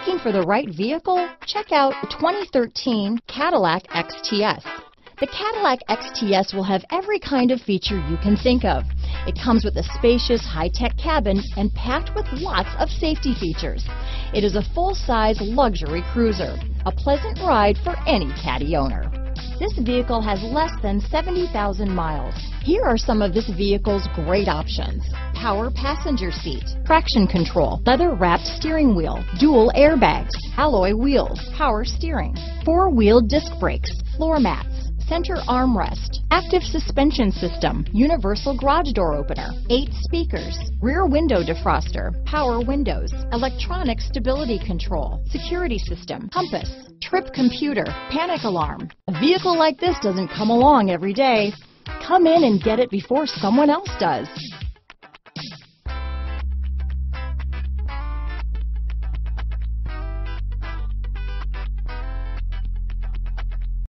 Looking for the right vehicle? Check out 2013 Cadillac XTS. The Cadillac XTS will have every kind of feature you can think of. It comes with a spacious, high-tech cabin and packed with lots of safety features. It is a full-size luxury cruiser, a pleasant ride for any Caddy owner. This vehicle has less than 70,000 miles. Here are some of this vehicle's great options. Power passenger seat, traction control, leather wrapped steering wheel, dual airbags, alloy wheels, power steering, four-wheel disc brakes, floor mats, center armrest, active suspension system, universal garage door opener, eight speakers, rear window defroster, power windows, electronic stability control, security system, compass, trip computer, panic alarm. A vehicle like this doesn't come along every day. Come in and get it before someone else does.